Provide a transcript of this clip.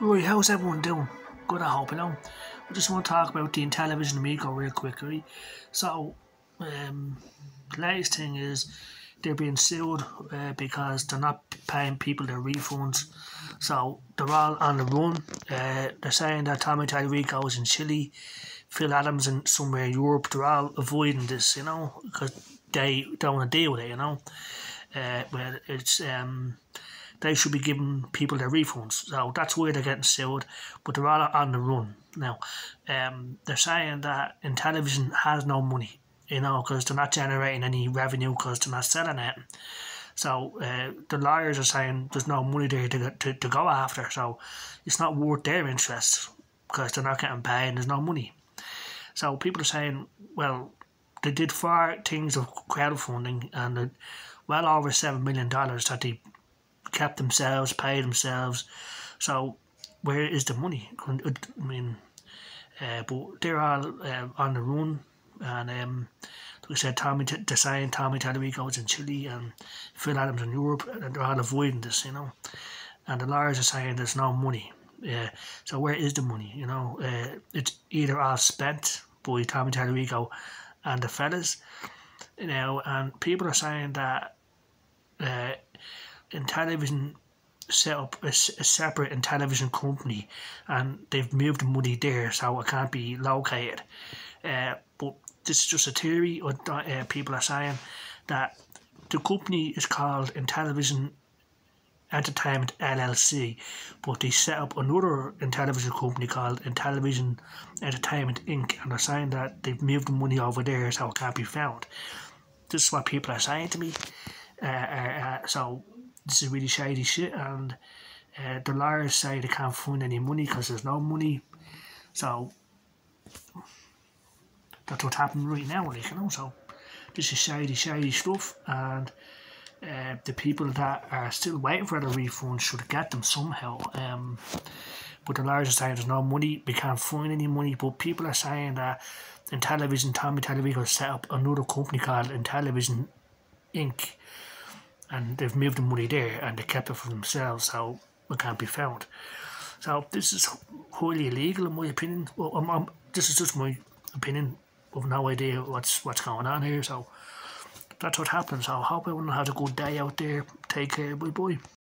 Right, how's everyone doing? Good, I hope, you know. I just want to talk about the Intellivision Amico real quick, right? So, um, the latest thing is they're being sued uh, because they're not paying people their refunds. So, they're all on the run. Uh, they're saying that Tommy Tallarico is in Chile, Phil Adams in somewhere in Europe. They're all avoiding this, you know, because they don't want to deal with it, you know. Uh, well, it's um, they should be giving people their refunds. So that's why they're getting sued, but they're all on the run now. Um, they're saying that Intellivision has no money, you know, because they're not generating any revenue because they're not selling it. So uh, the lawyers are saying there's no money there to, to, to go after, so it's not worth their interest because they're not getting paid and there's no money. So people are saying, well, they did four things of crowdfunding and well over $7 million that they kept themselves, paid themselves. So where is the money? I mean, uh, but they're all uh, on the run, and um, like I said, Tommy, the saying Tommy Tallarico is in Chile and Phil Adams in Europe, and they're all avoiding this, you know. And the lawyers are saying there's no money. Yeah, so where is the money? You know, uh, it's either all spent by Tommy Tallarico and the fellas, you know, and people are saying that uh, Intellivision set up a, a, separate Intellivision company and they've moved money there so it can't be located. Uh, but this is just a theory, or uh, people are saying that the company is called Intellivision Entertainment LLC, but they set up another Intellivision company called Intellivision Entertainment Inc. and they're saying that they've moved the money over there so it can't be found. This is what people are saying to me. Uh, uh, uh so this is really shady shit and uh, the lawyers say they can't find any money because there's no money. So that's what happened right now like, you know so this is shady shady stuff and uh, the people that are still waiting for the refund should get them somehow um, but the lawyers are saying there's no money we can't find any money but people are saying that Intellivision Tommy Tallarico set up another company called Intellivision Inc and they've moved the money there and they kept it for themselves so it can't be found. So this is wholly illegal in my opinion. Well, I'm, I'm, this is just my opinion. I've no idea what's what's going on here. So that's what happens. So I hope everyone has a good day out there. Take care. Bye bye.